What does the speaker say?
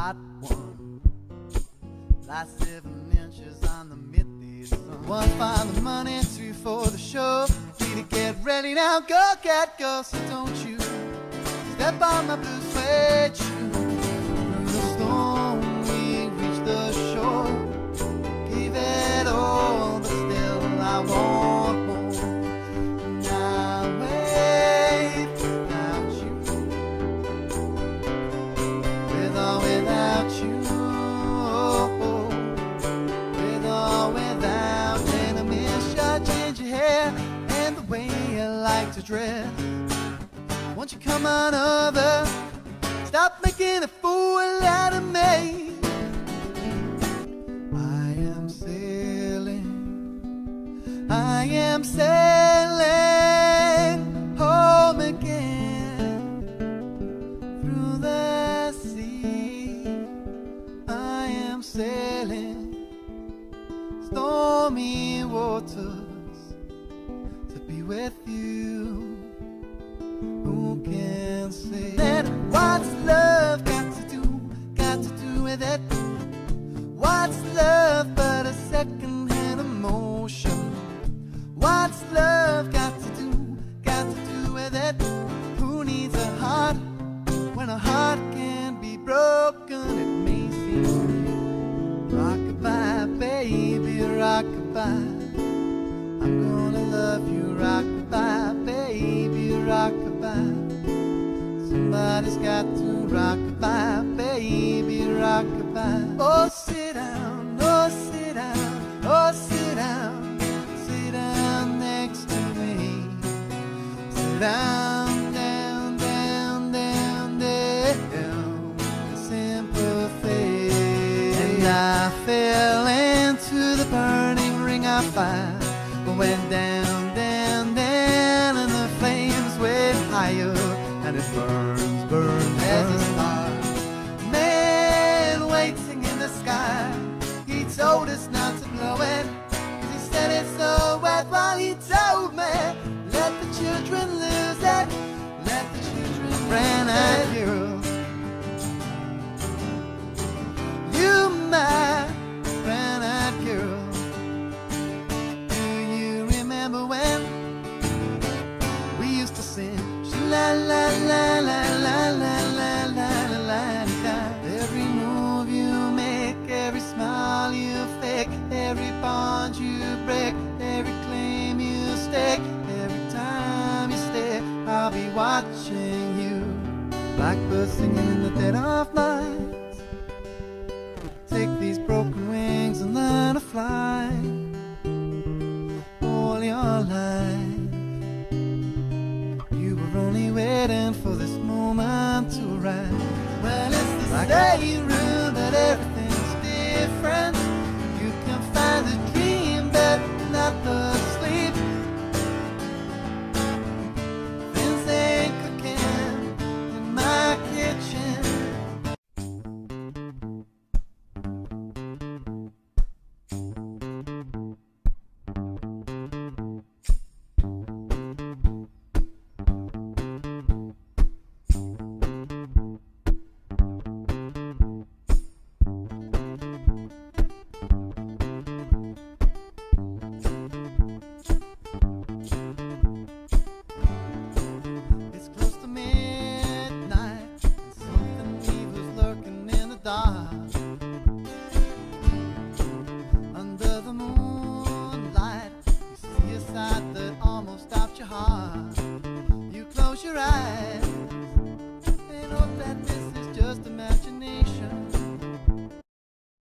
hot one. Last seven inches on the midday sun. One for the money, two for the show. Three to get ready now, go, cat, go. So don't you step on my blue suede shoe. To dress. Won't you come on over? Stop making a fool out of me. I am sailing. I am sailing home again through the sea. I am sailing stormy waters to be with you. What's love got to do? Got to do with it? Who needs a heart when a heart can be broken? It may seem rockabye, baby, rockabye. I'm gonna love you, rockabye, baby, rockabye. Somebody's got to rockabye, baby, rockabye. Oh, sit Down, down, down, down, down, sympathy. And I fell into the burning ring of fire. Went down, down, down, and the flames went higher, and it burns, burns watching you Blackbird singing in the dead of night. Take these broken wings and learn to fly All your life. You were only waiting for this moment to arrive. Well, it's the Black day you da